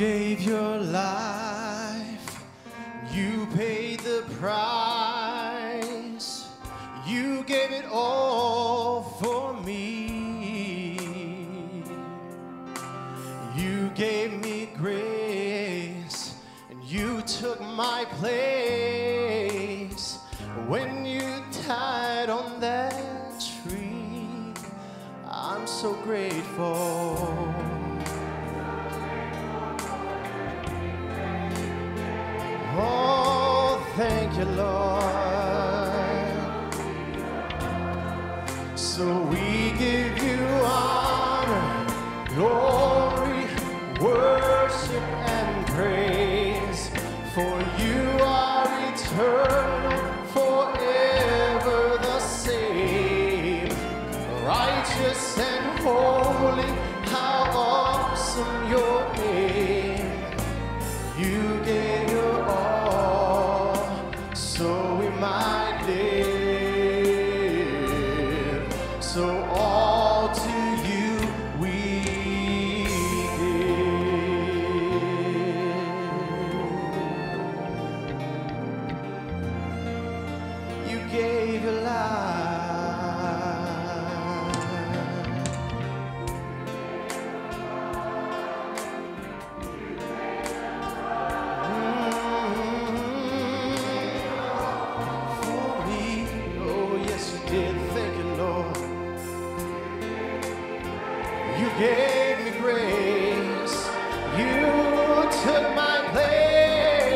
gave your life, you paid the price, you gave it all for me. You gave me grace, and you took my place when you died on that tree. I'm so grateful. Thank you, Lord. So we give you honor, glory, worship, and praise. For you So all You gave me grace. You took my place.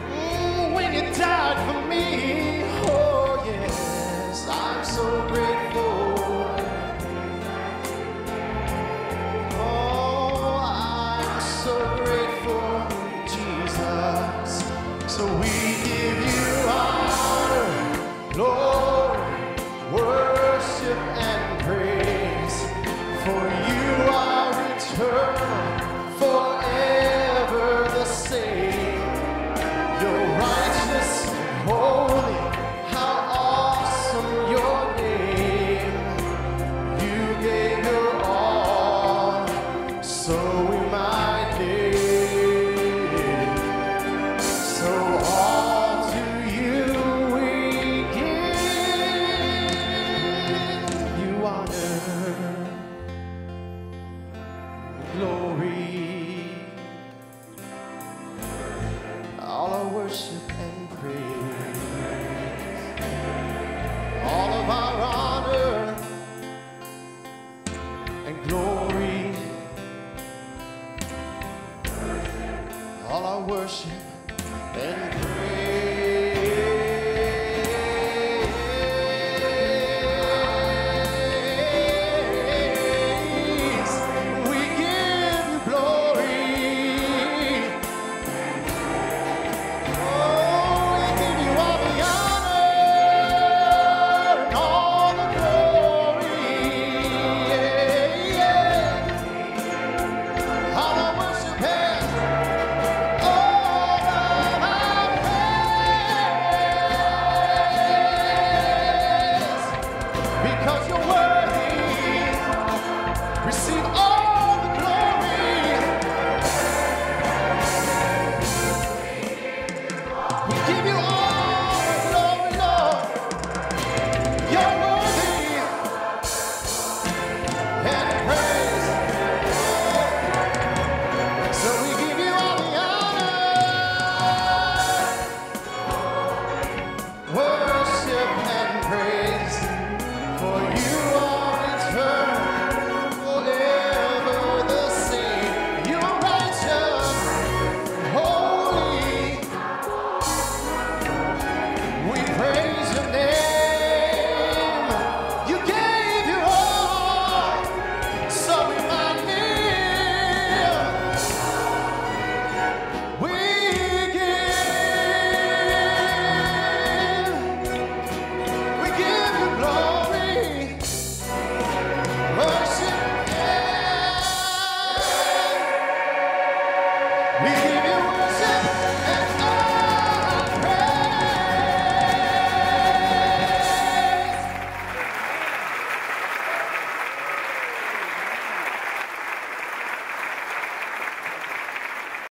Mm, when you died for me. Oh, yes, I'm so grateful. Oh, I'm so grateful, Jesus. So we give you honor, glory, For you glory, all our worship and praise, all of our honor and glory, all our worship